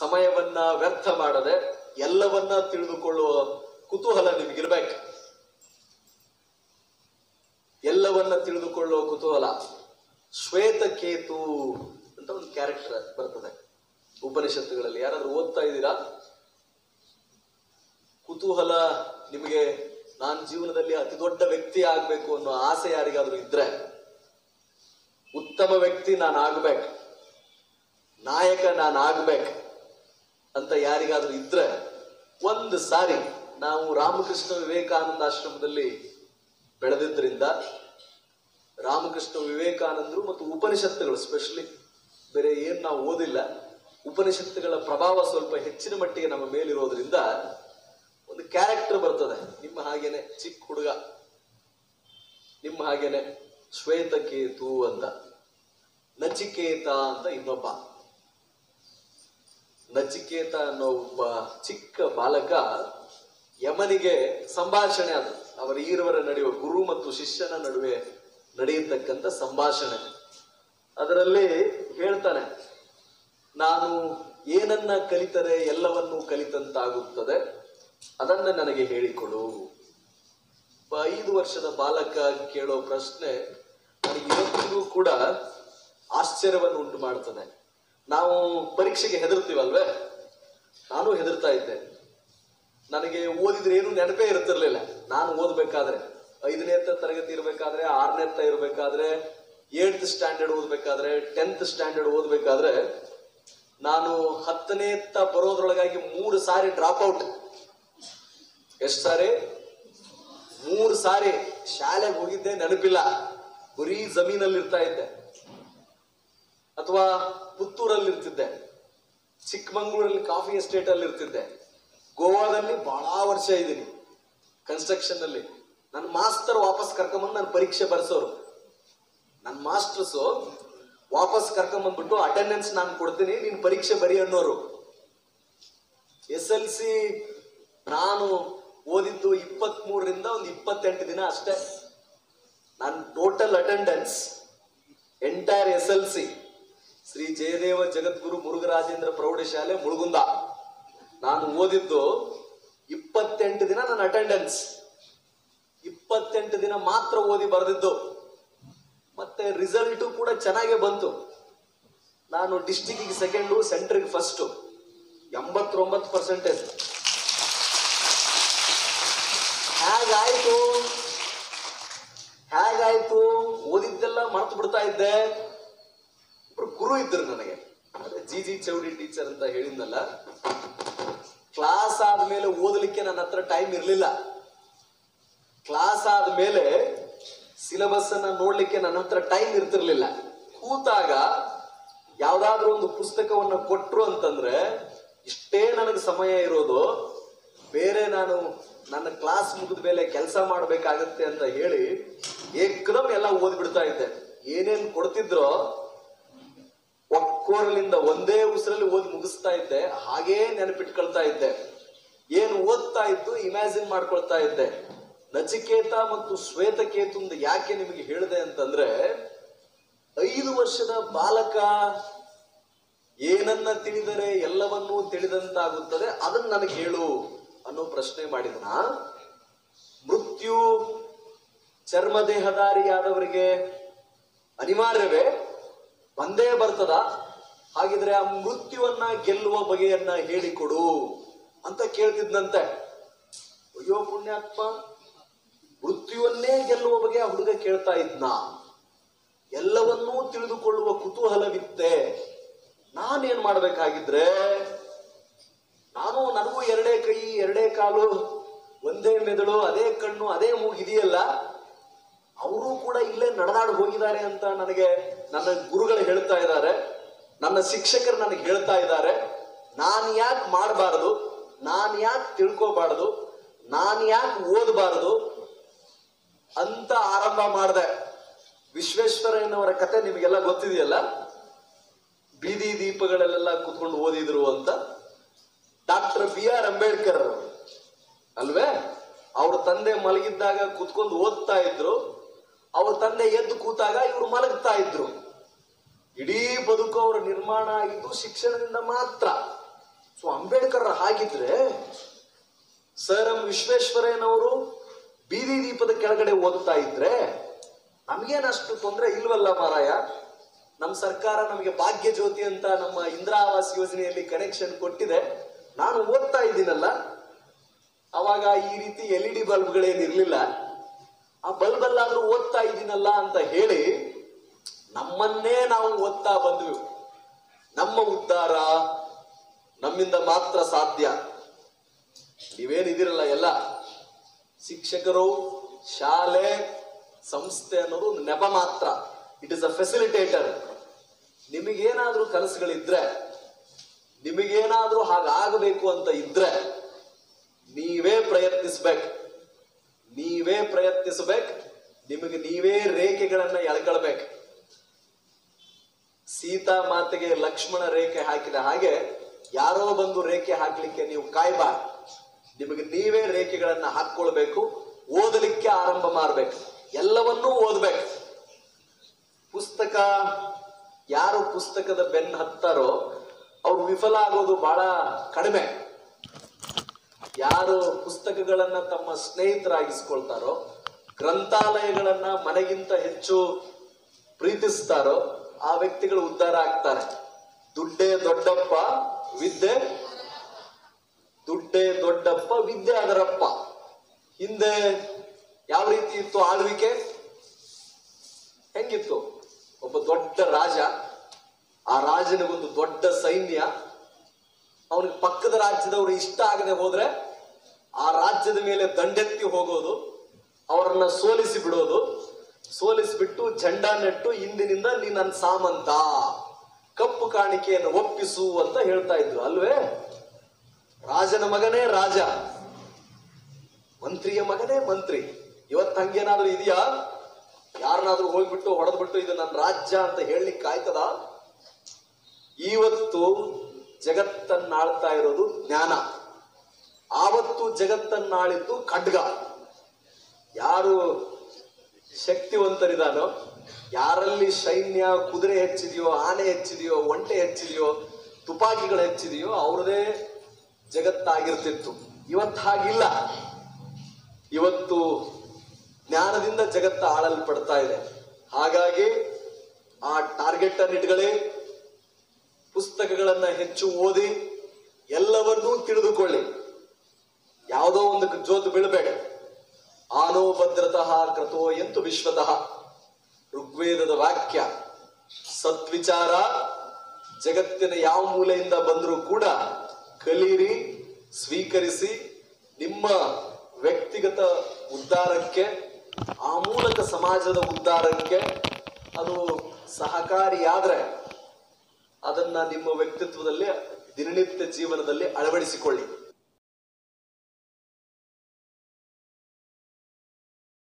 ಸಮಯವನ್ನ ವ್ಯರ್ಥ ಮಾಡದೆ ಎಲ್ಲವನ್ನ ತಿಳಿದುಕೊಳ್ಳುವ ಕುತೂಹಲ ನಿಮಗಿರ್ಬೇಕು. ಎಲ್ಲವನ್ನ ತಿಳಿದುಕೊಳ್ಳುವ ಕುತೂಹಲ. ಶ್ವೇತಕೇತು ಅಂತ ಒಂದು ಕ್ಯಾರೆಕ್ಟರ್ ಬರ್ತದೆ ಉಪನಿಷತ್ತುಗಳಲ್ಲಿ. ಯಾರಾದ್ರೂ ಓದ್ತಾ ಇದ್ದೀರಾ? ಕುತೂಹಲ ನಿಮಗೆ ನಾನು ಜೀವನದಲ್ಲಿ ಅತಿ ದೊಡ್ಡ ವ್ಯಕ್ತಿ ಆಗ್ಬೇಕು ಅನ್ನೋ ಆಸೆ ಯಾರಿಗಾದ್ರೂ ಇದ್ರೆ ಉತ್ತಮ ವ್ಯಕ್ತಿ ನಾನು ಆಗ್ಬೇಕು. ನಾಯಕ ನಾನು ಆಗ್ಬೇಕು. ಅಂತ ಯಾರಿಗಾದ್ರೂ ಇದ್ರೆ ಒಂದು ಸಾರಿ ನಾವು ರಾಮಕೃಷ್ಣ ವಿವೇಕಾನಂದ ಆಶ್ರಮದಲ್ಲಿ ಬೆಳೆದಿದ್ದರಿಂದ ರಾಮಕೃಷ್ಣ ವಿವೇಕಾನಂದರು ಮತ್ತು ಉಪನಿಷತ್ತುಗಳು ಸ್ಪೆಷಲಿ ಬೇರೆ ಏನು ನಾವು ಓದಿಲ್ಲ, ಉಪನಿಷತ್ತುಗಳ ಪ್ರಭಾವ ಸ್ವಲ್ಪ ಹೆಚ್ಚಿನ ಮಟ್ಟಿಗೆ ನಮ್ಮ ಮೇಲಿರೋದ್ರಿಂದ ಒಂದು ಕ್ಯಾರೆಕ್ಟರ್ ಬರ್ತದೆ. ನಿಮ್ಮ ಹಾಗೇನೆ ಚಿಕ್ಕ ಹುಡುಗ, ನಿಮ್ಮ ಹಾಗೇನೆ ಶ್ವೇತಕೇತು ಅಂತ, ನಚಿಕೇತ ಅಂತ ಇನ್ನೊಬ್ಬ. ನಚಿಕೇತ ಅನ್ನೋ ಒಬ್ಬ ಚಿಕ್ಕ ಬಾಲಕ ಯಮನಿಗೆ ಸಂಭಾಷಣೆ ಅದು. ಅವರ ಈರವರ ನಡೆಯುವ ಗುರು ಮತ್ತು ಶಿಷ್ಯನ ನಡುವೆ ನಡೆಯತಕ್ಕಂಥ ಸಂಭಾಷಣೆ. ಅದರಲ್ಲಿ ಹೇಳ್ತಾನೆ, ನಾನು ಏನನ್ನ ಕಲಿತರೆ ಎಲ್ಲವನ್ನೂ ಕಲಿತಂತಾಗುತ್ತದೆ, ಅದನ್ನ ನನಗೆ ಹೇಳಿಕೊಡು. ಐದು ವರ್ಷದ ಬಾಲಕ ಕೇಳೋ ಪ್ರಶ್ನೆ ನನಗೆ ಇವತ್ತಿಗೂ ಕೂಡ ಆಶ್ಚರ್ಯವನ್ನು ಉಂಟು ಮಾಡ್ತದೆ ನಾವು ಪರೀಕ್ಷೆಗೆ ಹೆದರ್ತೀವಲ್ವೇ? ನಾನು ಹೆದರ್ತಾ ಇದ್ದೆ. ನನಗೆ ಓದಿದ್ರೆ ಏನು ನೆನಪೇ ಇರ್ತಿರ್ಲಿಲ್ಲ ನಾನು ಓದ್ಬೇಕಾದ್ರೆ ಐದನೇ ತರಗತಿ ಇರಬೇಕಾದ್ರೆ ಆರನೇ ಇರಬೇಕಾದ್ರೆ ಏಳ್ತ್ ಸ್ಟ್ಯಾಂಡರ್ಡ್ ಓದ್ಬೇಕಾದ್ರೆ ಟೆಂತ್ ಸ್ಟ್ಯಾಂಡರ್ಡ್ ಓದ್ಬೇಕಾದ್ರೆ ನಾನು ಹತ್ತನೇ ಬರೋದ್ರೊಳಗಾಗಿ ಮೂರು ಸಾರಿ ಡ್ರಾಪ್ ಔಟ್ ಎಷ್ಟು ಸಾರಿ? ಮೂರು ಸಾರಿ. ಶಾಲೆಗೆ ಹೋಗಿದ್ದೆ ನೆನಪಿಲ್ಲ. ಬರೀ ಜಮೀನಲ್ಲಿ ಇರ್ತಾ ಇದ್ದೆ. ಅಥವಾ ಪುತ್ತೂರಲ್ಲಿ ಇರ್ತಿದ್ದೆ, ಚಿಕ್ಕಮಂಗ್ಳೂರಲ್ಲಿ ಕಾಫಿ ಎಸ್ಟೇಟ್ ಅಲ್ಲಿ ಇರ್ತಿದ್ದೆ. ಗೋವಾದಲ್ಲಿ ಬಹಳ ವರ್ಷ ಇದ್ದೀನಿ ಕನ್ಸ್ಟ್ರಕ್ಷನ್ ಅಲ್ಲಿ. ನನ್ನ ಮಾಸ್ತರ್ ವಾಪಸ್ ಕರ್ಕೊಂಬಂದು ನಾನು ಪರೀಕ್ಷೆ ಬರ್ಸೋರು. ನನ್ನ ಮಾಸ್ಟರ್ಸು ವಾಪಸ್ ಕರ್ಕೊಂಬಂದ್ಬಿಟ್ಟು ಅಟೆಂಡೆನ್ಸ್ ನಾನು ಕೊಡ್ತೀನಿ, ನೀನು ಪರೀಕ್ಷೆ ಬರಿ ಅನ್ನೋರು. ಎಸ್ ಎಲ್ ಸಿ ನಾನು ಓದಿದ್ದು ಇಪ್ಪತ್ತ್ ಮೂರರಿಂದ ಒಂದು ಇಪ್ಪತ್ತೆಂಟು ದಿನ ಅಷ್ಟೇ. ನನ್ನ total attendance entire S L C. Shri Jayadeva Jagadguru Murugharajendra ಪ್ರೌಢಶಾಲೆ ಮುಳುಗುಂದ. ನಾನು ಓದಿದ್ದು ಇಪ್ಪತ್ತೆಂಟು ದಿನ ನನ್ನ ಅಟೆಂಡೆನ್ಸ್ ಇಪ್ಪತ್ತೆಂಟು ದಿನ ಮಾತ್ರ ಓದಿ ಬರೆದಿದ್ದು. ಮತ್ತೆ ರಿಸಲ್ಟು ಕೂಡ ಚೆನ್ನಾಗೇ ಬಂತು. ನಾನು ಡಿಸ್ಟಿಕ್ಕಿಗೆ ಸೆಕೆಂಡು ಸೆಂಟ್ರಿಗೆ ಫಸ್ಟು ಎಂಬತ್ತೊಂಬತ್ತು ಪರ್ಸೆಂಟೇಜ್ ಹೇಗಾಯ್ತು? ಹೇಗಾಯ್ತು? ಓದಿದ್ದೆಲ್ಲ ಮರ್ತು ಬಿಡ್ತಾ ಇದ್ದೆ. ಗುರು ಇದ್ರು ನನಗೆ. ಜಿ ಜಿ ಚೌಡಿ ಟೀಚರ್ ಅಂತ ಹೇಳಿದ್ನಲ್ಲ, ಕ್ಲಾಸ್ ಆದ್ಮೇಲೆ ಓದಲಿಕ್ಕೆ ನನ್ನ ಹತ್ರ ಟೈಮ್ ಇರಲಿಲ್ಲ. ಕ್ಲಾಸ್ ಆದ್ಮೇಲೆ ಸಿಲೆಬಸ್ ಅನ್ನ ನೋಡ್ಲಿಕ್ಕೆ ನನ್ನ ಹತ್ರ ಟೈಮ್ ಇರ್ತಿರ್ಲಿಲ್ಲ. ಕೂತಾಗ ಯಾವ್ದಾದ್ರು ಒಂದು ಪುಸ್ತಕವನ್ನ ಕೊಟ್ರು ಅಂತಂದ್ರೆ, ಇಷ್ಟೇ ನನಗೆ ಸಮಯ ಇರೋದು, ಬೇರೆ ನಾನು ನನ್ನ ಕ್ಲಾಸ್ ಮುಗಿದ ಮೇಲೆ ಕೆಲಸ ಮಾಡ್ಬೇಕಾಗತ್ತೆ ಅಂತ ಹೇಳಿ ಏಕದಮ್ ಎಲ್ಲ ಓದ್ಬಿಡ್ತಾ ಇದ್ದೆ. ಏನೇನ್ ಕೊಡ್ತಿದ್ರೋ ಒಕ್ಕೋರಲಿಂದ ಒಂದೇ ಉಸಿರಲ್ಲಿ ಓದಿ ಮುಗಿಸ್ತಾ ಇದ್ದೆ, ಹಾಗೇ ನೆನಪಿಟ್ಕೊಳ್ತಾ ಇದ್ದೆ. ಏನು ಓದ್ತಾ ಇದ್ದು ಇಮ್ಯಾಜಿನ್ ಮಾಡ್ಕೊಳ್ತಾ ಇದ್ದೆ. ನಚಿಕೇತ ಮತ್ತು ಶ್ವೇತಕೇತುಂದು ಯಾಕೆ ನಿಮಗೆ ಹೇಳಿದೆ ಅಂತಂದ್ರೆ, ಐದು ವರ್ಷದ ಬಾಲಕ ಏನನ್ನ ತಿಳಿದರೆ ಎಲ್ಲವನ್ನೂ ತಿಳಿದಂತಾಗುತ್ತದೆ, ಅದನ್ನ ನನಗೆ ಹೇಳು ಅನ್ನೋ ಪ್ರಶ್ನೆ ಮಾಡಿದನ ಮೃತ್ಯು ಚರ್ಮ ದೇಹದಾರಿಯಾದವರಿಗೆ ಅನಿವಾರ್ಯವೇ? ಬಂದೇ ಬರ್ತದ? ಹಾಗಿದ್ರೆ ಆ ಮೃತ್ಯುವನ್ನ ಗೆಲ್ಲುವ ಬಗೆಯನ್ನ ಹೇಳಿಕೊಡು ಅಂತ ಕೇಳ್ತಿದ್ನಂತೆ. ಅಯ್ಯೋ ಪುಣ್ಯಾತ್ಮ, ಮೃತ್ಯುವನ್ನೇ ಗೆಲ್ಲುವ ಬಗ್ಗೆ ಆ ಹುಡುಗ ಕೇಳ್ತಾ ಇದ್ನ. ಎಲ್ಲವನ್ನೂ ತಿಳಿದುಕೊಳ್ಳುವ ಕುತೂಹಲವಿತ್ತೆ. ನಾನೇನ್ ಮಾಡ್ಬೇಕಾಗಿದ್ರೆ, ನಾನು ನನಗೂ ಎರಡೇ ಕೈ, ಎರಡೇ ಕಾಲು, ಒಂದೇ ಮೆದುಳು, ಅದೇ ಕಣ್ಣು, ಅದೇ ಮೂಗಿದೆಯಲ್ಲ ಅವರು ಕೂಡ ಇಲ್ಲೇ ನಡೆದಾಡಿ ಹೋಗಿದ್ದಾರೆ ಅಂತ ನನಗೆ, ನನ್ನ ಗುರುಗಳು ಹೇಳ್ತಾ ಇದ್ದಾರೆ. ನನ್ನ ಶಿಕ್ಷಕರು ನನಗೆ ಹೇಳ್ತಾ ಇದ್ದಾರೆ, ನಾನು ಯಾಕೆ ಮಾಡಬಾರದು? ನಾನು ಯಾಕೆ ತಿಳ್ಕೋಬಾರದು? ನಾನು ಯಾಕೆ ಓದಬಾರದು? ಅಂತ ಆರಂಭ ಮಾಡಿದೆ. ವಿಶ್ವೇಶ್ವರಯ್ಯನವರ ಕತೆ ನಿಮಗೆಲ್ಲ ಗೊತ್ತಿದೆಯಲ್ಲ? ಬೀದಿ ದೀಪಗಳಲ್ಲೆಲ್ಲ ಕೂತ್ಕೊಂಡು ಓದಿದ್ರು ಅಂತ. ಡಾಕ್ಟರ್ ಬಿ ಆರ್ ಅಂಬೇಡ್ಕರ್ ಅಲ್ವೇ? ಅವ್ರ ತಂದೆ ಮಲಗಿದ್ದಾಗ ಕೂತ್ಕೊಂಡು ಓದ್ತಾ ಇದ್ರು. ಅವ್ರ ತಂದೆ ಎದ್ದು ಕೂತಾಗ ಇವರು ಮಲಗ್ತಾ ಇದ್ರು. ಇಡೀ ಬದುಕು ಅವರ ನಿರ್ಮಾಣ ಆಗಿದ್ದು ಶಿಕ್ಷಣದಿಂದ ಮಾತ್ರ. ಸೊ ಅಂಬೇಡ್ಕರ್ ಹಾಗಿದ್ರೆ ಸರ್ ಎಂ ವಿಶ್ವೇಶ್ವರಯ್ಯನವರು ಬೀದಿ ದೀಪದ ಕೆಳಗಡೆ ಓದ್ತಾ ಇದ್ರೆ ನಮಗೇನಷ್ಟು ತೊಂದರೆ ಇಲ್ವಲ್ಲ ಮಾರಾಯ? ನಮ್ಮ ಸರ್ಕಾರ ನಮಗೆ ಭಾಗ್ಯ ಜ್ಯೋತಿ ಅಂತ ನಮ್ಮ ಇಂದಿರಾ ಆವಾಸ್ ಯೋಜನೆಯಲ್ಲಿ ಕನೆಕ್ಷನ್ ಕೊಟ್ಟಿದೆ. ನಾನು ಓದ್ತಾ ಇದ್ದೀನಲ್ಲ. ಅವಾಗ ಈ ರೀತಿ ಎಲ್ ಇ ಡಿ ಬಲ್ಬ್ಗಳೇನಿರ್ಲಿಲ್ಲ. ಆ ಬಲ್ಬಲ್ಲಾದ್ರೂ ಓದ್ತಾ ಇದ್ದೀನಲ್ಲ ಅಂತ ಹೇಳಿ ನಮ್ಮನ್ನೇ ನಾವು ಓದ್ತಾ ಬಂದ್ವಿ. ನಮ್ಮ ಉದ್ಧಾರ ನಮ್ಮಿಂದ ಮಾತ್ರ ಸಾಧ್ಯ. ನೀವೇನಿದಿರಲ್ಲ ಎಲ್ಲ. ಶಿಕ್ಷಕರು, ಶಾಲೆ, ಸಂಸ್ಥೆ ಅನ್ನೋದು ನೆಪ ಮಾತ್ರ. ಇಟ್ ಇಸ್ ಅ ಫೆಸಿಲಿಟೇಟರ್ ನಿಮಗೇನಾದ್ರೂ ಕನಸುಗಳಿದ್ರೆ, ನಿಮಗೇನಾದ್ರೂ ಹಾಗಾಗಬೇಕು ಅಂತ ಇದ್ರೆ, ನೀವೇ ಪ್ರಯತ್ನಿಸ್ಬೇಕು. ನೀವೇ ಪ್ರಯತ್ನಿಸ್ಬೇಕು. ನಿಮಗೆ ನೀವೇ ರೇಖೆಗಳನ್ನ ಎಳ್ಕೊಳ್ಬೇಕು. ಸೀತಾ ಮಾತೆಗೆ ಲಕ್ಷ್ಮಣ ರೇಖೆ ಹಾಕಿದ ಹಾಗೆ ಯಾರೋ ಬಂದು ರೇಖೆ ಹಾಕ್ಲಿಕ್ಕೆ ನೀವು ಕಾಯ್ಬಾರ್ದು. ನಿಮಗೆ ನೀವೇ ರೇಖೆಗಳನ್ನ ಹಾಕೊಳ್ಬೇಕು ಓದಲಿಕ್ಕೆ ಆರಂಭ ಮಾಡ್ಬೇಕು, ಎಲ್ಲವನ್ನೂ ಓದ್ಬೇಕು. ಪುಸ್ತಕ, ಯಾರು ಪುಸ್ತಕದ ಬೆನ್ನ ಹತ್ತಾರೋ ಅವ್ರು ವಿಫಲ ಆಗೋದು ಬಹಳ ಕಡಿಮೆ. ಯಾರು ಪುಸ್ತಕಗಳನ್ನ ತಮ್ಮ ಸ್ನೇಹಿತರಾಗಿಸ್ಕೊಳ್ತಾರೋ, ಗ್ರಂಥಾಲಯಗಳನ್ನ ಮನೆಗಿಂತ ಹೆಚ್ಚು ಪ್ರೀತಿಸ್ತಾರೋ ಆ ವ್ಯಕ್ತಿಗಳು ಉದ್ಧಾರ ಆಗ್ತಾರೆ. ದುಡ್ಡೇ ದೊಡ್ಡಪ್ಪ, ವಿದ್ಯೆ ದುಡ್ಡೇ ದೊಡ್ಡಪ್ಪ, ವಿದ್ಯೆ ಅದರಪ್ಪ. ಹಿಂದೆ ಯಾವ ರೀತಿ ಇತ್ತು ಆಳ್ವಿಕೆ? ಹೆಂಗಿತ್ತು? ಒಬ್ಬ ದೊಡ್ಡ ರಾಜ, ಆ ರಾಜನಿಗೊಂದು ದೊಡ್ಡ ಸೈನ್ಯ. ಅವನಿಗೆ ಪಕ್ಕದ ರಾಜ್ಯದವರು ಇಷ್ಟ ಆಗದೆ ಹೋದ್ರೆ ಆ ರಾಜ್ಯದ ಮೇಲೆ ದಂಡೆತ್ತಿ ಹೋಗೋದು, ಅವರನ್ನ ಸೋಲಿಸಿ ಬಿಡೋದು ಸೋಲಿಸಿಬಿಟ್ಟು ಜಂಡ ನೆಟ್ಟು ಇಂದಿನಿಂದ ನೀ ನನ್ನ ಸಾಮಂತ. ಕಪ್ಪು ಕಾಣಿಕೆಯನ್ನು ಒಪ್ಪಿಸು ಅಂತ ಹೇಳ್ತಾ ಇದ್ರು, ಅಲ್ವೇ? ರಾಜನ ಮಗನೇ ರಾಜ. ಮಂತ್ರಿಯ ಮಗನೇ ಮಂತ್ರಿ. ಇವತ್ತು ಹಂಗೇನಾದ್ರೂ ಇದೆಯಾ? ಯಾರನ್ನಾದ್ರೂ ಹೋಗ್ಬಿಟ್ಟು ಹೊಡೆದ್ಬಿಟ್ಟು ಇದು ನನ್ನ ರಾಜ್ಯ ಅಂತ ಹೇಳಲಿಕ್ಕೆ ಆಯ್ತದ? ಇವತ್ತು ಜಗತ್ತನ್ನಾಳ್ತಾ ಇರೋದು ಜ್ಞಾನ. ಆವತ್ತು ಜಗತ್ತನ್ನಾಳಿದ್ದು ಖಡ್ಗ. ಯಾರು ಶಕ್ತಿವಂತರಿದಾನೋ? ಯಾರಲ್ಲಿ ಸೈನ್ಯ ಕುದುರೆ ಹೆಚ್ಚಿದೆಯೋ, ಆನೆ ಹೆಚ್ಚಿದೆಯೋ, ಒಂಟೆ ಹೆಚ್ಚಿದೆಯೋ, ತುಪಾಕಿಗಳು ಹೆಚ್ಚಿದೆಯೋ, ಅವ್ರದೇ ಜಗತ್ತಾಗಿರ್ತಿತ್ತು. ಇವತ್ತು ಹಾಗಿಲ್ಲ. ಇವತ್ತು ಜ್ಞಾನದಿಂದ ಜಗತ್ತು ಆಳಲ್ಪಡ್ತಾ ಇದೆ. ಹಾಗಾಗಿ ಆ ಟಾರ್ಗೆಟ್ ಅನ್ನು ಪುಸ್ತಕಗಳನ್ನ ಹೆಚ್ಚು ಓದಿ ಎಲ್ಲವನ್ನೂ ತಿಳಿದುಕೊಳ್ಳಿ. ಯಾವುದೋ ಒಂದು ಜೋತು ಬೀಳಬೇಡ. ಆನೋ ಭದ್ರತಃ ಕೃತೋ ಎಂತು ವಿಶ್ವತಃ. ಋಗ್ವೇದದ ವಾಕ್ಯ ಸದ್ವಿಚಾರ, ಜಗತ್ತಿನ ಯಾವ ಮೂಲೆಯಿಂದ ಬಂದರೂ ಕೂಡ ಕಲೀರಿ, ಸ್ವೀಕರಿಸಿ, ನಿಮ್ಮ ವ್ಯಕ್ತಿಗತ ಉದ್ಧಾರಕ್ಕೆ, ಆ ಮೂಲಕ ಸಮಾಜದ ಉದ್ಧಾರಕ್ಕೆ ಅದು ಸಹಕಾರಿಯಾದರೆ ಅದನ್ನ ನಿಮ್ಮ ವ್ಯಕ್ತಿತ್ವದಲ್ಲಿ ದಿನನಿತ್ಯ ಜೀವನದಲ್ಲಿ ಅಳವಡಿಸಿಕೊಳ್ಳಿ.